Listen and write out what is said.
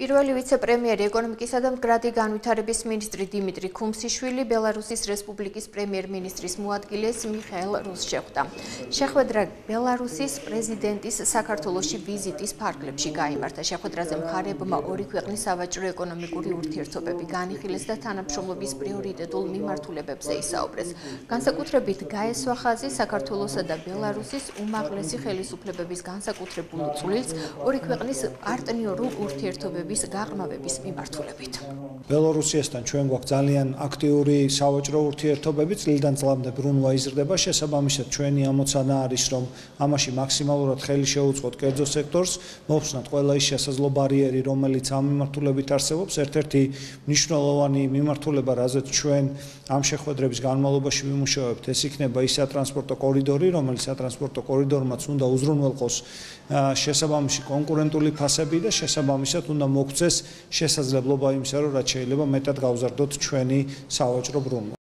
პირველი ვიცე-პრემიერი ეკონომიკისა და მდგრადი განვითარების მინისტრი დიმიტრი ქუმსიშვილი ბელარუსის რესპუბლიკის პრემიერ-მინისტრის მოადგილეს მიხეილ რუსჩევდა. შეხვედრა ბელარუსის პრეზიდენტის საქართველოსში ვიზიტის ფარგლებში გაიმართა. შეხვედრაზე მხარეებმა ორი ქვეყნის სავაჭრო-ეკონომიკური ურთიერთობები განიხილეს და თანამშრომლობის პრიორიტეტულ მიმართულებებზე ისაუბრეს. განსაკუთრებით გაესვა ხაზი საქართველოსა და ბელარუსის უმაღლესი ხელისუფლებების განსაკუთრებულ წვლილს ორი ქვეყნის პარტნიორულ ურთიერთობებში ხელისუფლების გაღრმავების მიმართულებით. ბელორუსიასთან ჩვენ გვაქვს ძალიან აქტიური სავაჭრო ურთიერთობები, წლიდან წლამდე ბრუნვა იზრდება, შესაბამისად ჩვენი ამოცანა არის, რომ ამაში მაქსიმალურად ხელი შეუწყოთ კერძო სექტორს, მოვხსნათ ყველა ის შესაძლო ბარიერი, რომელიც ამ მიმართულებით არსებობს, ერთ-ერთი მნიშვნელოვანი მიმართულება, რაზეც ჩვენ ამ შეხვედრების განმავლობაში ვიმუშავებთ, ეს იქნება ის სატრანსპორტო კორიდორი, რომელიც სატრანსპორტო კორიდორმაც უნდა უზრუნველყოს შესაბამისი კონკურენტული ფასები და შესაბამისად უნდა მოგცეს შესაძლებლობა იმისა, რომ რაც შეიძლება მეტად გავზარდოთ ჩვენი სავაჭრო ბრუნვა.